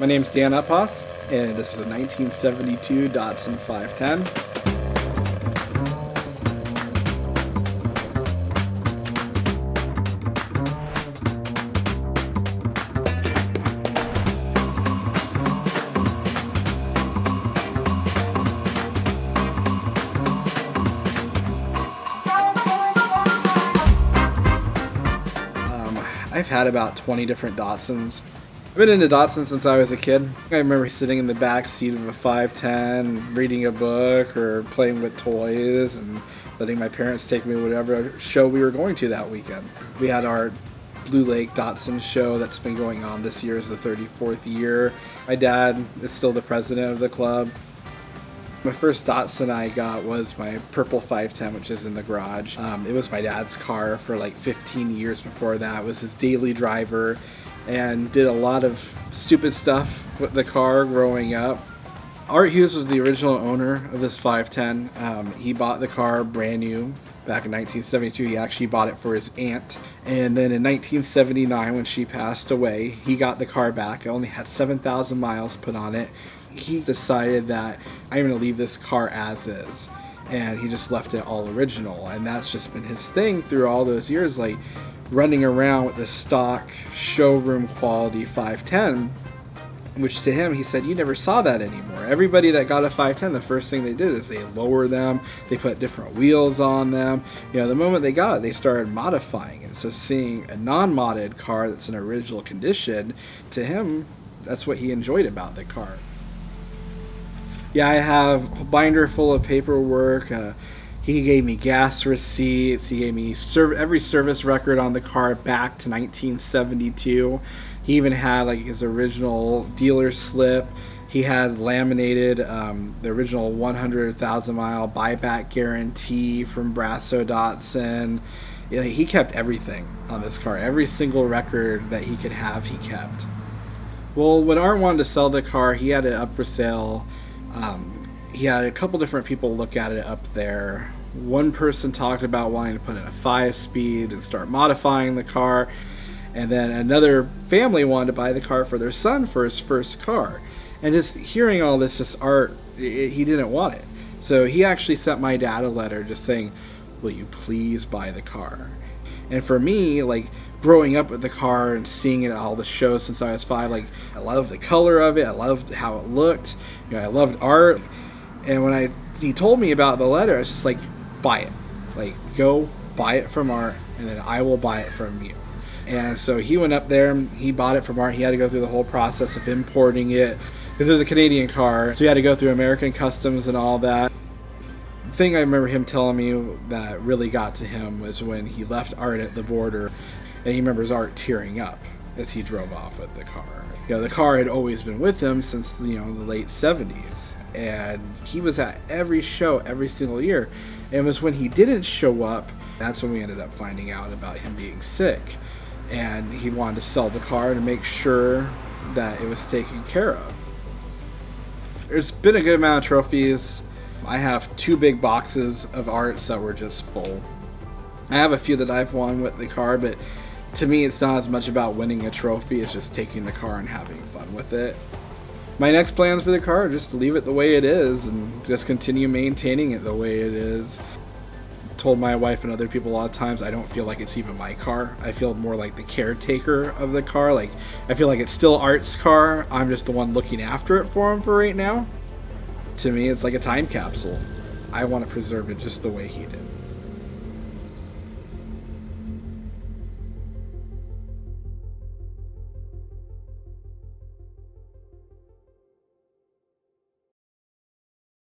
My name is Dan Uphoff, and this is a 1972 Datsun 510. Um, I've had about 20 different Datsuns. I've been into Datsun since I was a kid. I remember sitting in the back seat of a 510, reading a book or playing with toys and letting my parents take me to whatever show we were going to that weekend. We had our Blue Lake Datsun show that's been going on this year is the 34th year. My dad is still the president of the club. My first Datsun I got was my purple 510, which is in the garage. Um, it was my dad's car for like 15 years before that. It was his daily driver and did a lot of stupid stuff with the car growing up. Art Hughes was the original owner of this 510. Um, he bought the car brand new back in 1972. He actually bought it for his aunt. And then in 1979, when she passed away, he got the car back. It only had 7,000 miles put on it. He decided that I'm going to leave this car as is. And he just left it all original. And that's just been his thing through all those years. Like, running around with the stock showroom quality 510 which to him he said you never saw that anymore. Everybody that got a 510 the first thing they did is they lower them they put different wheels on them. You know the moment they got it they started modifying it. So seeing a non-modded car that's in original condition to him that's what he enjoyed about the car. Yeah i have a binder full of paperwork uh, he gave me gas receipts. He gave me every service record on the car back to 1972. He even had like his original dealer slip. He had laminated um, the original 100,000 mile buyback guarantee from Brasso Datsun. Yeah, he kept everything on this car. Every single record that he could have, he kept. Well, when Art wanted to sell the car, he had it up for sale. Um, he had a couple different people look at it up there one person talked about wanting to put in a five speed and start modifying the car and then another family wanted to buy the car for their son for his first car. And just hearing all this just art it, he didn't want it. So he actually sent my dad a letter just saying will you please buy the car? And for me like growing up with the car and seeing it at all the shows since i was five like i loved the color of it i loved how it looked you know i loved art. And when i he told me about the letter it's just like buy it. Like, go buy it from Art, and then I will buy it from you. And so he went up there, he bought it from Art. He had to go through the whole process of importing it because it was a Canadian car. So he had to go through American customs and all that. The thing I remember him telling me that really got to him was when he left Art at the border and he remembers Art tearing up as he drove off with the car. You know, the car had always been with him since, you know, the late 70s. And he was at every show every single year. And it was when he didn't show up, that's when we ended up finding out about him being sick. And he wanted to sell the car to make sure that it was taken care of. There's been a good amount of trophies. I have two big boxes of arts that were just full. I have a few that I've won with the car, but to me it's not as much about winning a trophy, it's just taking the car and having fun with it my next plans for the car are just to leave it the way it is and just continue maintaining it the way it is. I've told my wife and other people a lot of times I don't feel like it's even my car. I feel more like the caretaker of the car. Like I feel like it's still Art's car. I'm just the one looking after it for him for right now. To me, it's like a time capsule. I want to preserve it just the way he did.